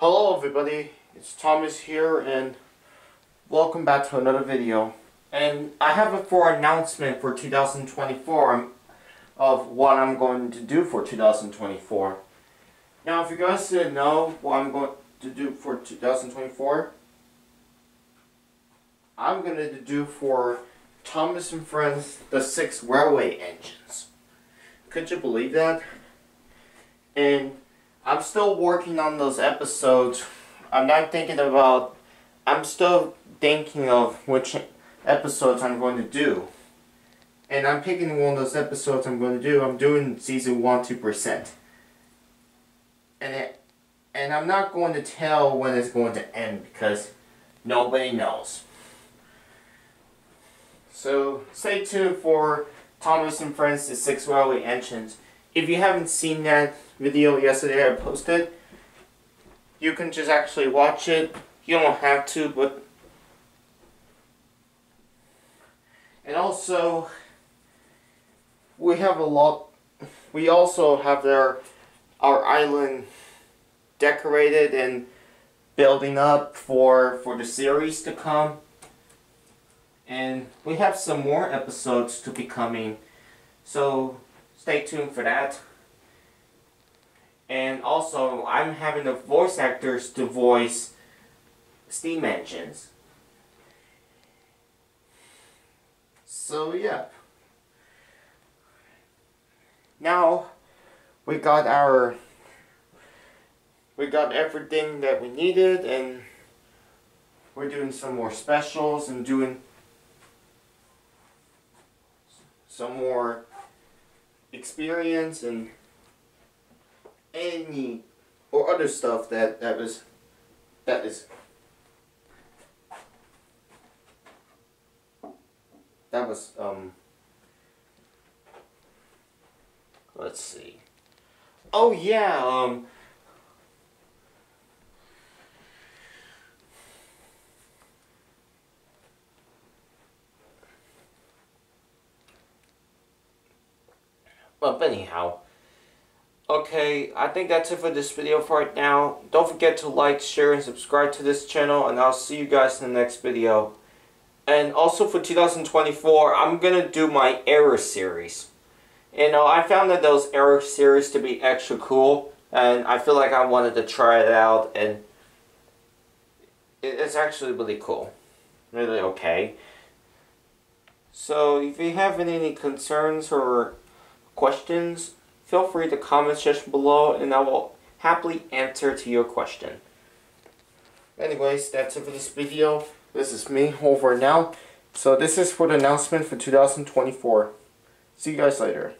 Hello everybody, it's Thomas here and welcome back to another video. And I have a for announcement for 2024 um, of what I'm going to do for 2024. Now if you guys didn't know what I'm going to do for 2024, I'm going to do for Thomas and Friends the six railway engines. Could you believe that? And I'm still working on those episodes. I'm not thinking about. I'm still thinking of which episodes I'm going to do. And I'm picking one of those episodes I'm going to do. I'm doing season 1 2%. And it, and I'm not going to tell when it's going to end because nobody knows. So stay tuned for Thomas and Friends the Six Railway Engines. If you haven't seen that video yesterday I posted, you can just actually watch it. You don't have to, but... And also, we have a lot... We also have their, our island decorated and building up for, for the series to come. And we have some more episodes to be coming. So, stay tuned for that. And also, I'm having the voice actors to voice steam engines. So, yeah. Now, we got our... We got everything that we needed, and we're doing some more specials and doing some more experience and any or other stuff that that was that is that was um let's see. Oh yeah um But anyhow, okay, I think that's it for this video for right now. Don't forget to like, share, and subscribe to this channel, and I'll see you guys in the next video. And also for 2024, I'm going to do my error series. You know, I found that those error series to be extra cool, and I feel like I wanted to try it out, and it's actually really cool. Really okay. So, if you have any concerns or questions, feel free to comment section below and I will happily answer to your question. Anyways, that's it for this video. This is me over now. So this is for the announcement for 2024. See you guys later.